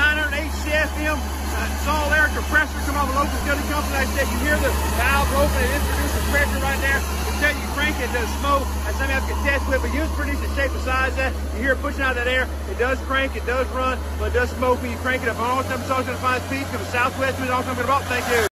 900 HCFM, running, uh, air compressor come off a local utility company. I said, you hear the valves open, and introduce the pressure right there. Until you crank it, it does smoke. And "I have to test with, but use pretty decent shape besides that. You hear it pushing out that air. It does crank, it does run, but it does smoke when you crank it up. On all time, it's always going to find speed. Come southwest, We're all coming about. Thank you.